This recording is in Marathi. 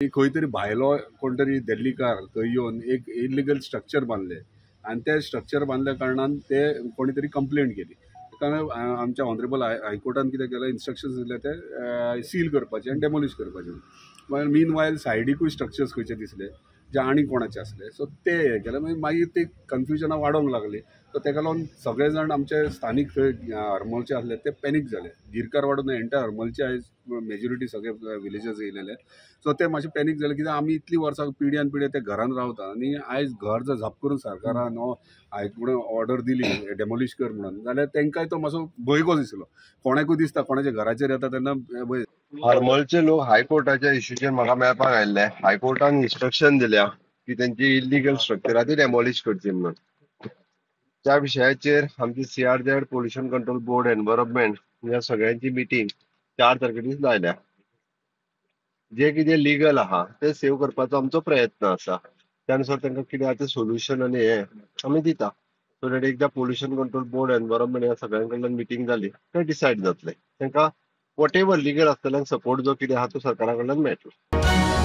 की खंय तरी भायलो कोण तरी दिल्लीकार थंय येवन एक इलिगल स्ट्रक्चर बांदलें आनी ते स्ट्रक्चर बांदल्या कारणान ते कोणी तरी कंप्लेंट केली. कारण आमच्या ऑनरेबल हायकोर्टान कितें केलें? इन्स्ट्रक्शन्स दिले ते सील करपाचे आनी डेमोलिश करपाचे. मागीर मीन वायल सायडीकूय स्ट्रक्चर्स खंयचे दिसले जे आनी कोणाचे असले. सो ते हे केले. म्हणजे मागीर मागीर ते कन्फ्युजनां वाडोंक लागली. सो तेका लागून सगळे जाण आमचे स्थानीक थंय हरमलचे आसले ते पॅनीक जाले गिरकार वाडून एंटायर हरमलचे आयज मेजॉरिटी सगळे विलेजस येयलेले सो ते मातशे पॅनीक जाले कित्याक आमी इतली वर्सां पिढ्यान पिढ्या ते घरान रावता आनी आयज घर जर झप करून सरकारान हायकोर्टान ऑर्डर दिली डेमोलिश कर म्हणून जाल्यार तेंकाय तो मातसो भंय कसो दिसलो कोणाकूय दिसता कोणाच्या घराचेर येता तेन्ना भंय हरमलचे लोक हायकोर्टाच्या इश्यूचेर म्हाका मेळपाक आयिल्ले हायकोर्टान इन्स्ट्रक्शन दिल्या की त्यांची इलिगल स्ट्रक्चर ती डेमॉलिश करची म्हणून. त्या विशयाचेर आमची CRZ pollution control board environment ह्या सगळ्यांची मिटींग चार तारखेर लायल्या जे कितें लिगल आहा तें सेव्ह करपाचो आमचो प्रयत्न आसा त्यानुसार तांकां कितें आसा तें सोल्युशन आनी हें आमी दिता. सो दॅट एकदां पोल्युशन कंट्रोल बोर्ड एनवायरमेंट ह्या सगळ्यां कडल्यान मिटींग जाली तें डिसायड जातलें. तांकां वॉट एवर लिगल आसतल्यांक सपोर्ट जो कितें आहा तो सरकारा कडल्यान मेळटलो